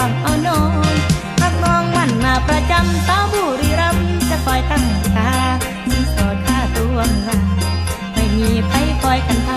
วังเอาน้อยพักมองมันมาประจำสาวบุรีรัมจะคอยตั้งตาสินสอดค่าตัวงานไม่มีใครคอยกัน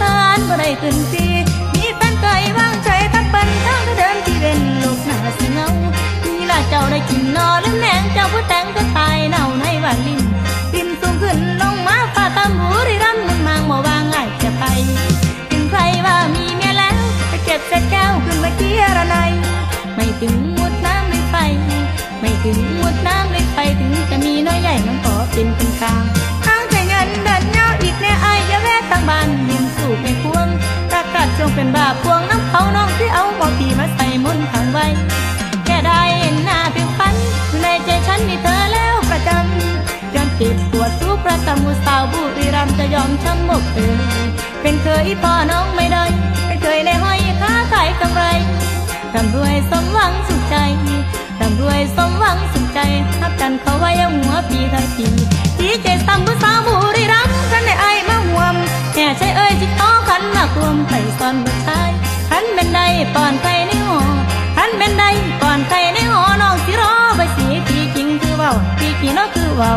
สารบ่ได้ขึ้นฟรีมีแฟนเคยวางใจทักปันทางเดินที่เป็นลูกหน้าสิเงานี่ล่ะเจ้าได้กินนอลืมแหนงเจ้าผู้แต่งก็ตายเน่าในวันลิ้นดินสูงขึ้นลงมาฝ่าตามบุรีรัมมึงมางบ่วางง่ายจะไปถึงใครว่ามีเมียแล้วจะเก็บเศษแก้วขึ้นมาเกียระไนไม่ถึงมุดน้ำในไฟไม่ถึงมุดน้ำในไฟถึงจะมีน้อยใหญ่น้องขอเป็นเป็นกลาง งเป็นบาปพวงน้ำเขาน้องที่เอาบอกพี่มาใส่มนต์ขังไว้ แค่ได้เห็นหน้าเพียงฝันอยู่ในใจฉันมีเธอแล้วประจำยอมเจ็บปวดทุกประจำมุสาวบุรีรัมจะยอมช้ำอกเธอเป็นเคยพ่อน้องไม่ได้เป็นเคยในห้อยค้าขายกำไรร่ำรวยสมหวังสุขใจร่ำรวยสมหวังสุขใจทักกันเขาไว้ยังหัวปีไทยปี ปอนใดปอนไข่ในหอท่านเป็นใดปอนใครในหอน้องสิรอไปสีพี่จริงคือเว้าพี่ขี้น้องคือเว้า